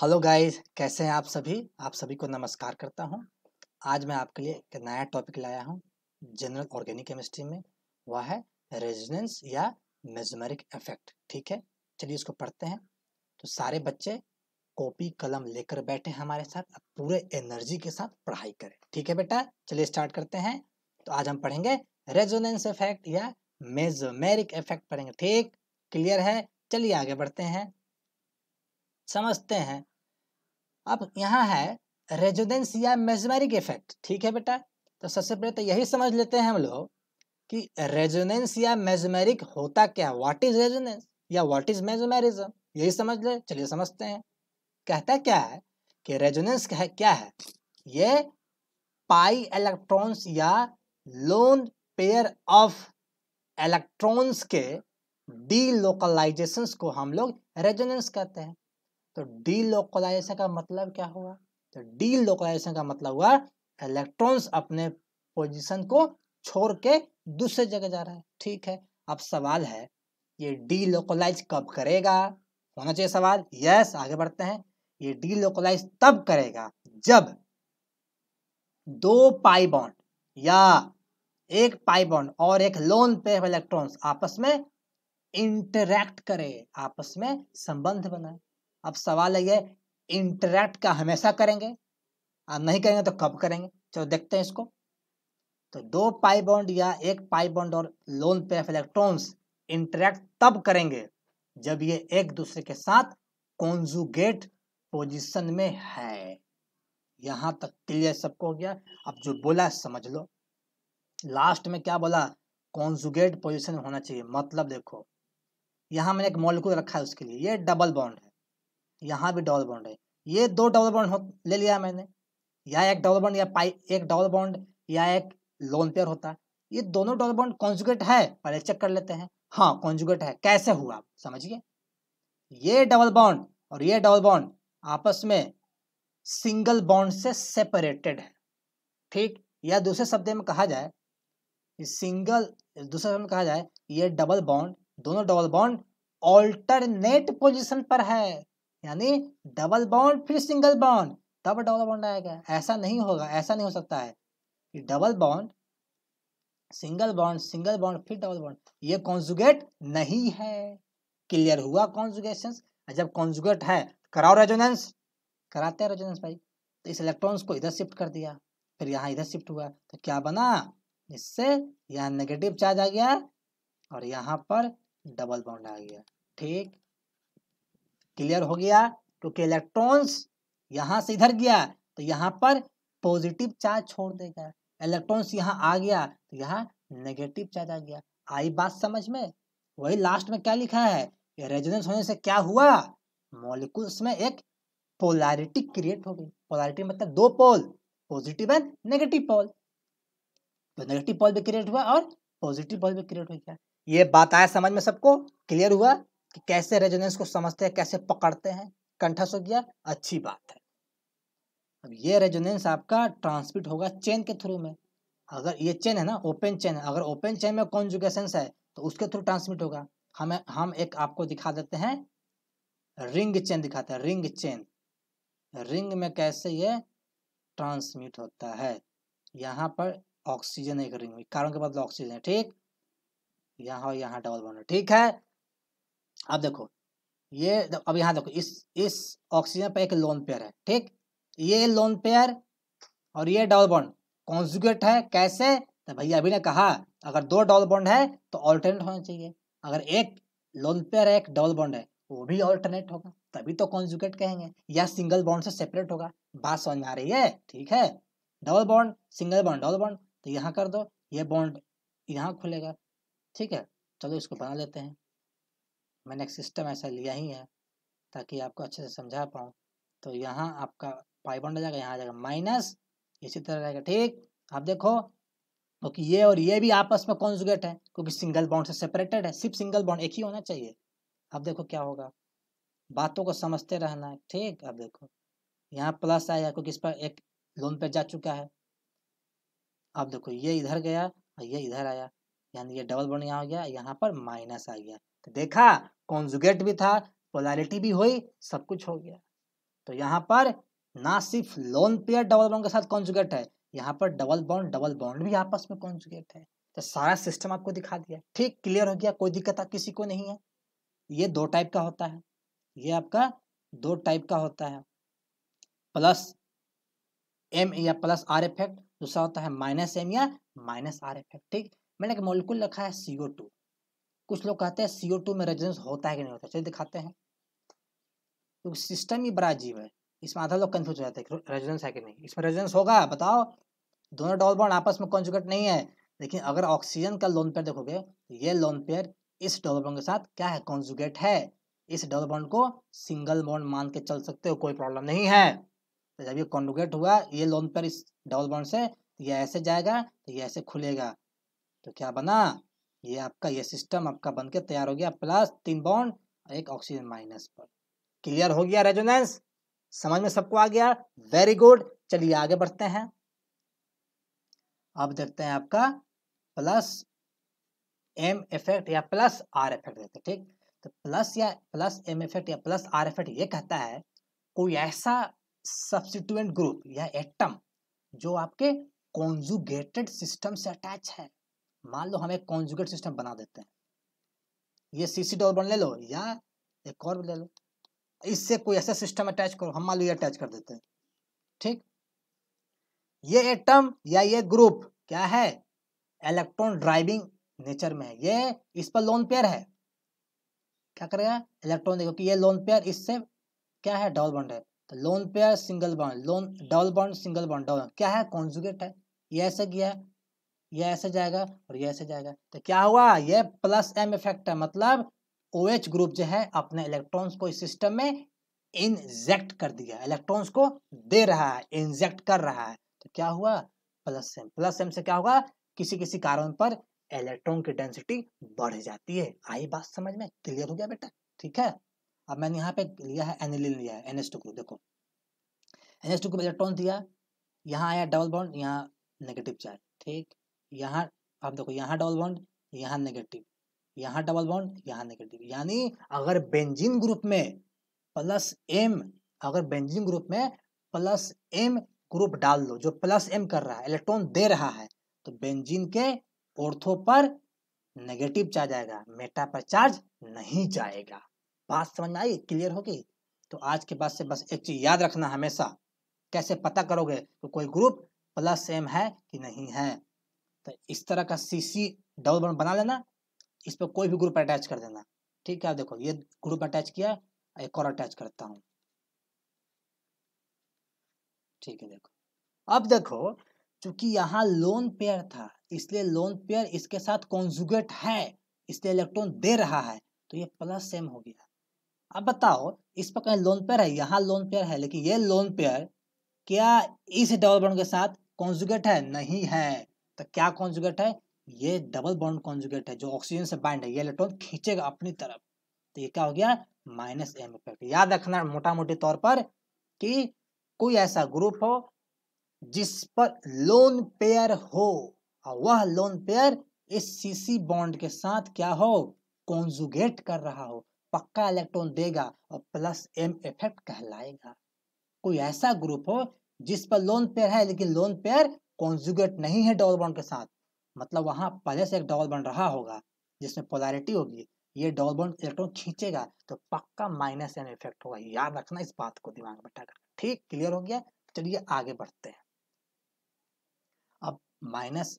Hello guys, कैसे हैं आप सभी? आप सभी को नमस्कार करता हूँ। आज मैं आपके लिए एक नया टॉपिक लाया हूँ जनरल ऑर्गेनिक केमिस्ट्री में। वह है रेजोनेंस या मेजमेरिक इफ़ेक्ट ठीक है? चलिए इसको पढ़ते हैं। तो सारे बच्चे कॉपी, कलम लेकर बैठे हमारे साथ पूरे एनर्जी के साथ पढ़ाई करें। ठीक है बेटा? चलिए स्टार्ट करते हैं। तो आज हम पढ़ेंगे रेजोनेंस इफ़ेक्ट या मेजोमेरिक इफ़ेक्ट पढ़ेंगे। ठीक? क्लियर है? चलिए आगे बढ़ते हैं। समझते हैं। अब यहाँ है रेजोनेंस या मेजमेरिक इफ़ेक्ट ठीक है बेटा? तो सबसे पहले तो यही समझ लेते हैं हम लोग कि रेजोनेंस या मेजमेरिक होता क्या? व्हाट इज़ रेजोनेंस या व्हाट इज़ मेजमेरिज्म यही समझ ले, चलिए समझते हैं। कहता क्या है कि रेजोनेंस है क्या है? ये पाई इलेक्ट्रॉन्स या लोन पेयर ऑफ़ इलेक्ट्रॉन्स के डीलोकलाइजेशंस को हम लोग रेजोनेंस कहते हैं। तो डी लोकलाइजेशन का मतलब क्या हुआ? तो डी लोकलाइजेशन का मतलब हुआ इलेक्ट्रॉन्स अपने पोजीशन को छोड़ के दूसरे जगह जा रहा है। ठीक है, अब सवाल है, ये डी लोकलाइज कब करेगा? होना चाहिए सवाल। यस आगे बढ़ते हैं। ये डी लोकलाइज तब करेगा जब दो पाई बॉन्ड या एक पाई बॉन्ड और एक लोन पे इलेक्ट्रॉन्स आपस में इंटरैक्ट करे, आपस में संबंध बनाए। अब सवाल है ये इंटरेक्ट का हमेशा करेंगे? आप नहीं करेंगे तो कब करेंगे? चलो देखते हैं इसको। तो दो पाई बॉन्ड या एक पाई बॉन्ड और लोन पे इलेक्ट्रॉन्स इंटरेक्ट तब करेंगे जब ये एक दूसरे के साथ कॉन्जुगेट पोजीशन में है। यहाँ तक क्लियर सबको हो गया। अब जो बोला समझ लो। लास्ट में क्या बोला? कॉन्जुगेट पोजीशन में होना चाहिए। मतलब देखो, यहाँ मैंने एक मॉलिक्यूल रखा है उसके लिए। ये डबल बॉन्ड है। यहाँ भी डबल बॉन्ड है। ये दो डबल बॉन्ड ले लिया मैंने। या एक डबल बॉन्ड या पाई एक डबल बॉन्ड या एक लोन पेयर होता है। ये दोनों डबल बॉन्ड कॉन्जुगेट है, पहले चेक कर लेते हैं। हाँ कॉन्जुगेट है। कैसे हुआ? समझिए। ये डबल बॉन्ड और ये डबल बॉन्ड आपस में सिंगल बॉन्ड से सेपरेटेड है। ठीक? या दूसरे शब्द में कहा जाए सिंगल दूसरे शब्द में कहा जाए, ये डबल बॉन्ड दोनों डबल बॉन्ड ऑल्टरनेट पोजीशन पर है। यानी डबल बॉन्ड फिर सिंगल बॉन्ड तब डबल बॉन्ड आएगा। ऐसा नहीं होगा, ऐसा नहीं हो सकता है कि double bond single bond single bond फिर डबल बॉन्ड ये कॉन्जुगेट नहीं है। क्लियर हुआ कॉन्जुगेशन जब कॉन्जुगेट है, कराओ रेजोनेंस कराते हैं रेजोनेंस भाई। तो इस इलेक्ट्रॉन्स को इधर शिफ्ट कर दिया। फिर यहाँ इधर शिफ्ट हुआ। तो क्या बना? इससे यहाँ नेगेटिव चार्ज आ गया और यहाँ पर डबल बॉन्ड आ गया। ठीक? क्लियर हो गया, क्योंकि इलेक्ट्रॉन्स यहाँ से इधर गया तो यहाँ पर पॉजिटिव चार्ज छोड़ देगा। इलेक्ट्रॉन्स यहाँ आ गया तो यहाँ नेगेटिव चार्ज आ गया। आई बात समझ में? वही लास्ट में क्या लिखा है? रेजोनेंस होने से क्या हुआ? मॉलिक्यूल्स में एक पोलैरिटी क्रिएट हो गई। पोलैरिटी मतलब दो pole positive and negative pole तो नेगेटिव पोल भी क्रिएट हुआ और पॉजिटिव पोल भी क्रिएट हो गया। ये बात आया समझ में सबको? क्लियर हुआ? कि कैसे रेजोनेंस को समझते हैं, कैसे पकड़ते हैं कंठस हो गया, अच्छी बात है। अब ये रेजोनेंस आपका ट्रांसमिट होगा चेन के थ्रू में। अगर ये चेन है ना ओपन चेन है, अगर ओपन चेन में कॉन्जुगेशन है तो उसके थ्रू ट्रांसमिट होगा। हमें, हम एक आपको दिखा देते हैं रिंग चेन दिखाते हैं रिंग चेन रिंग में कैसे ये ट्रांसमिट होता है? यहाँ पर ऑक्सीजन एक रिंग में कार्बन के बदले ऑक्सीजन है, ठीक? यहाँ यहाँ डबल बॉन्ड ठीक है? अब देखो, ये अब यहाँ देखो, इस इस ऑक्सीजन पर एक लोन पेयर है, ठीक? ये लोन पेयर और ये डबल बॉन्ड कॉन्जुगेट है, कैसे? तो भैया अभी ने कहा, अगर दो डबल बॉन्ड है तो ऑल्टरनेट होना चाहिए। अगर एक लोन पेयर है, एक डबल बॉन्ड है, वो भी ऑल्टरनेट होगा, तभी तो कॉन्जुगेट कहेंगे, या सिंगल बॉन्ड से सेपरेट होगा। बात समझ में आ रही है? ठीक है? Double bond single bond double bond तो यहाँ कर दो, ये बॉन्ड यहाँ खुलेगा, ठीक है? चलो इसको बना लेते हैं। मैंने एक सिस्टम ऐसा लिया ही है, ताकि आपको अच्छे से समझा पाऊँ। तो यहाँ आपका पाई बॉन्ड आ जाएगा, यहाँ आ जाएगा माइनस इसी तरह रहेगा, ठीक? आप देखो, क्योंकि ये और ये भी आपस में कॉन्जुगेट है, क्योंकि सिंगल बॉन्ड से सेपरेटेड है, सिर्फ़ सिंगल बॉन्ड एक ही होना चाहिए। अब देखो क्या होगा, बातों को समझते रहना है, ठीक? अब देखो, यहाँ प्लस आया, क्योंकि इस पर एक लोन पे जा चुका है। अब देखो, ये इधर गया और ये इधर आया, यानी ये डबल बॉन्ड यहाँ हो गया, यहाँ पर माइनस आ गया। देखा कॉन्जुगेट भी था पोलैरिटी भी हुई, सब कुछ हो गया। तो यहाँ पर ना सिर्फ़ लोन पेयर डबल बॉन्ड के साथ कॉन्जुगेट है, यहाँ पर डबल बॉन्ड डबल बॉन्ड भी आपस में कॉन्जुगेट है। तो सारा सिस्टम आपको दिखा दिया। ठीक क्लियर हो गया, कोई दिक्कत किसी को नहीं है। ये दो टाइप का होता है। ये आपका दो टाइप का होता है। प्लस एम या प्लस आर इफ़ेक्ट दूसरा होता है माइनस एम या माइनस आर इफ़ेक्ट ठीक, मैंने एक मोलिकुल रखा है सीओ टू कुछ लोग कहते हैं सीओ टू में रेजोनेंस होता है कि नहीं होता चलिए दिखाते हैं। क्योंकि तो सिस्टम ही बड़ा अजीब है। इसमें आधा लोग कंफ्यूज हो जाते हैं रेजोनेंस है कि नहीं। इसमें रेजोनेंस होगा, बताओ। दोनों डबल बॉन्ड आपस में कॉन्जुगेट नहीं है। लेकिन अगर ऑक्सीजन का लोन पेयर देखोगे, ये लोन पेयर इस डबल बॉन्ड के साथ क्या है? कॉन्जुगेट है। इस डबल बॉन्ड को सिंगल बॉन्ड मान के चल सकते हो, कोई प्रॉब्लम नहीं है। तो जब ये कॉन्जुगेट हुआ, ये लोन पेयर इस डबल बॉन्ड से तो ये ऐसे जाएगा तो ये ऐसे खुलेगा। तो क्या बना? ये आपका, ये सिस्टम आपका बन के तैयार हो गया। प्लस तीन बॉन्ड एक ऑक्सीजन माइनस पर। क्लियर हो गया रेजोनेंस समझ में सबको आ गया? वेरी गुड चलिए आगे बढ़ते हैं। अब देखते हैं आपका प्लस एम इफ़ेक्ट या प्लस आर इफ़ेक्ट देखते हैं, ठीक? तो प्लस या प्लस एम इफ़ेक्ट या प्लस आर इफ़ेक्ट ये कहता है, कोई ऐसा सब्सिट्यूएंट ग्रुप या एटम जो आपके कॉन्जुगेटेड सिस्टम से अटैच है। मान लो हम एक कॉन्जुगेट सिस्टम बना देते हैं। ये सीसी डबल बॉन्ड ले लो या एक और ले लो। इससे कोई ऐसा सिस्टम अटैच करो, हम मान लो ये अटैच कर देते हैं। ठीक? ये एटम या ये ग्रुप क्या है? इलेक्ट्रॉन ड्राइविंग नेचर में है। ये इस पर लोन पेयर है। क्या करेगा? इलेक्ट्रॉन देखो कि ये लोन पेयर इससे क्या है? डबल बॉन्ड है। तो lone pair single bond lone double bond single bond double क्या है? कॉन्जुगेट है। ये ऐसे किया ये ऐसे जाएगा और ये ऐसे जाएगा। तो क्या हुआ? ये प्लस एम इफ़ेक्ट है मतलब ओ OH ग्रुप जो है अपने इलेक्ट्रॉन्स को इस सिस्टम में इंजेक्ट कर दिया। इलेक्ट्रॉन्स को दे रहा है इंजेक्ट कर रहा है। तो क्या हुआ? प्लस एम प्लस एम से क्या होगा? किसी किसी कारण पर इलेक्ट्रॉन की डेंसिटी बढ़ जाती है। आई बात समझ में? क्लियर हो गया बेटा? ठीक है? अब मैंने यहाँ पे लिया है एनिलिन लिया है एनएस टू ग्रुप देखो। एनएस टू ग्रुप इलेक्ट्रॉन दिया, यहाँ आया डबल बॉन्ड यहाँ नेगेटिव चार्ज, ठीक? यहाँ, अब देखो यहाँ डबल बॉन्ड यहाँ नेगेटिव यहाँ डबल बॉन्ड यहाँ नेगेटिव यानी अगर बेंजीन ग्रुप में प्लस एम अगर बेंजीन ग्रुप में प्लस एम ग्रुप डाल दो, जो प्लस एम कर रहा है इलेक्ट्रॉन दे रहा है तो बेंजीन के ऑर्थो पर नेगेटिव चार्ज आएगा मेटा पर चार्ज नहीं जाएगा। बात समझ में आई? क्लियर होगी? तो आज के बाद से बस एक चीज़ याद रखना हमेशा। कैसे पता करोगे तो कोई ग्रुप प्लस एम है कि नहीं है? तो इस तरह का सीसी डबल बॉन्ड बना लेना, इस पर कोई भी ग्रुप अटैच कर देना। ठीक है देखो, ये ग्रुप अटैच किया, एक और अटैच करता हूँ। ठीक है, देखो। अब देखो, चूँकि यहाँ लोन पेयर था, इसलिए लोन पेयर इसके साथ कॉन्जुगेट है, इसलिए इलेक्ट्रॉन दे रहा है तो ये प्लस सेम हो गया। अब बताओ, इस पर कहीं लोन पेयर है? यहाँ लोन पेयर है, लेकिन ये लोन पेयर क्या इस डबल बॉन्ड के साथ कॉन्जुगेट है? नहीं है। तो क्या कॉन्जुगेट है? ये डबल बॉन्ड कॉन्जुगेट है, जो ऑक्सीजन से बाइंड है, ये इलेक्ट्रॉन खींचेगा अपनी तरफ़। तो ये क्या हो गया? माइनस एम इफ़ेक्ट याद रखना मोटा मोटे तौर पर कि कोई ऐसा ग्रुप हो जिस पर लोन पेयर हो, और वह लोन पेयर इस सीसी बॉन्ड के साथ क्या हो? कॉन्जुगेट कर रहा हो, पक्का इलेक्ट्रॉन देगा, और प्लस एम इफ़ेक्ट कहलाएगा। कोई ऐसा ग्रुप हो जिस पर लोन पेयर है, लेकिन लोन पेयर कॉन्जुगेट नहीं है डबल बॉन्ड के साथ मतलब वहाँ पहले से एक डबल बॉन्ड रहा होगा, जिसमें पोलैरिटी होगी, ये डबल बॉन्ड इलेक्ट्रॉन खींचेगा तो पक्का माइनस एन इफ़ेक्ट होगा। याद रखना इस बात को दिमाग में बैठा कर ठीक? क्लियर हो गया? चलिए आगे बढ़ते हैं। अब minus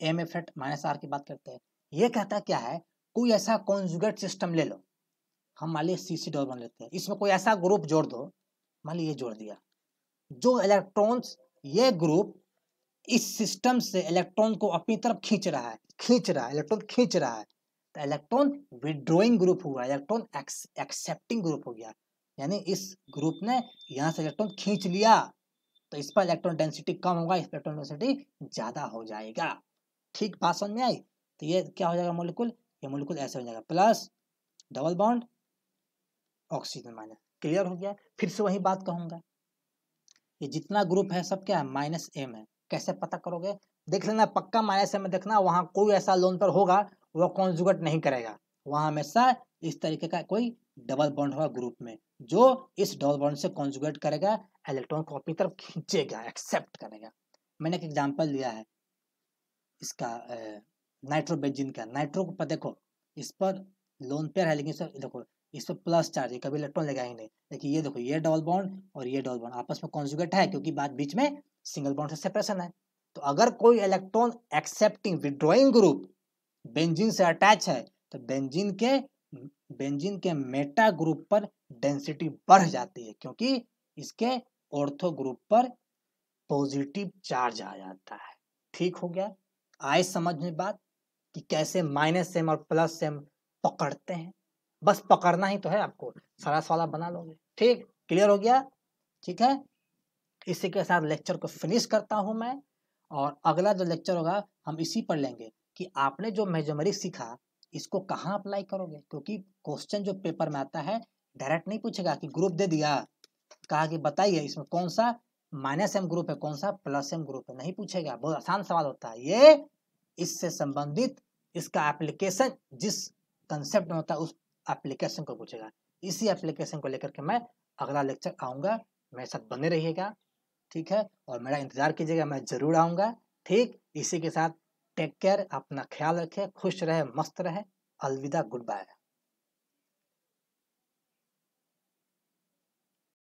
M effect minus R की बात करते हैं। ये कहता क्या है? कोई ऐसा कॉन्जुगेट सिस्टम ले लो। हम मान लीजिए सी सी डबल बॉन्ड लेते हैं। इसमें कोई ऐसा ग्रुप जोड़ दो। मान लीजिए जोड़ दिया। जो इलेक्ट्रॉन्स ये ग्रुप इस सिस्टम से इलेक्ट्रॉन को अपनी तरफ़ खींच रहा है, खींच रहा है, इलेक्ट्रॉन खींच रहा है। तो इलेक्ट्रॉन विड्रोइंग ग्रुप हुआ, इलेक्ट्रॉन एक्सेप्टिंग ग्रुप हो गया। यानी इस ग्रुप ने यहाँ से इलेक्ट्रॉन खींच लिया। तो इस पर इलेक्ट्रॉन डेंसिटी कम होगा, इस पर इलेक्ट्रॉन डेंसिटी ज़्यादा हो जाएगा। ठीक बात समझ में आई? तो ये क्या हो जाएगा मोलिकुल ये मोलिकुल ऐसे हो जाएगा। Plus double bond oxygen minus clear हो गया। फिर से वही बात कहूँगा। ये जितना ग्रुप है सब क्या है? माइनस एम है। कैसे पता करोगे? देख लेना, पक्का माइनस में देखना, वहाँ कोई ऐसा लोन पर होगा वो कॉन्जुगेट नहीं करेगा। वहाँ हमेशा इस तरीके का कोई डबल बॉन्ड होगा ग्रुप में, जो इस डबल बॉन्ड से कॉन्जुगेट करेगा इलेक्ट्रॉन को अपनी तरफ़ खींचेगा एक्सेप्ट करेगा। मैंने एक एग्जांपल लिया है, इसका नाइट्रोबेंजिन का। नाइट्रो पर देखो, इस पर लोन पेयर है लेकिन देखो, इस पर प्लस चार्ज है कभी इलेक्ट्रॉन लगा ही नहीं। देखिए, ये देखो, ये डबल बॉन्ड और ये डबल बॉन्ड आपस में कॉन्जुगेट है, क्योंकि बात बीच में सिंगल बॉन्ड से सेपरेशन है। तो अगर कोई electron accepting withdrawing group benzene से अटैच है तो बेंजीन के बेंजीन के मेटा ग्रुप पर डेंसिटी बढ़ जाती है, क्योंकि इसके ऑर्थो ग्रुप पर पॉजिटिव चार्ज आ जाता है। ठीक हो गया? आए समझ में बात कि कैसे माइनस सेम और प्लस सेम पकड़ते हैं। बस पकड़ना ही तो है आपको। सारा सवाल बना लोगे। ठीक? क्लियर हो गया? ठीक है? इसी के साथ लेक्चर को फिनिश करता हूँ मैं, और अगला जो लेक्चर होगा, हम इसी पर लेंगे कि आपने जो मेजोमरी सीखा, इसको कहाँ अप्लाई करोगे? क्योंकि क्वेश्चन जो पेपर में आता है डायरेक्ट नहीं पूछेगा कि ग्रुप दे दिया। कहा कि बताइए, इसमें कौन सा माइनस एम ग्रुप है, कौन सा प्लस एम ग्रुप है? नहीं पूछेगा। बहुत आसान सवाल होता है ये। इससे संबंधित इसका एप्लीकेशन जिस कंसेप्ट में होता है, उस एप्लीकेशन को पूछेगा। इसी एप्लीकेशन को लेकर के मैं अगला लेक्चर आऊँगा। मेरे साथ बने रहिएगा। ठीक है? और मेरा इंतज़ार कीजिएगा, मैं ज़रूर आऊँगा। ठीक? इसी के साथ टेक केयर अपना ख्याल रखे, खुश रहे, मस्त रहे। अलविदा गुड बाय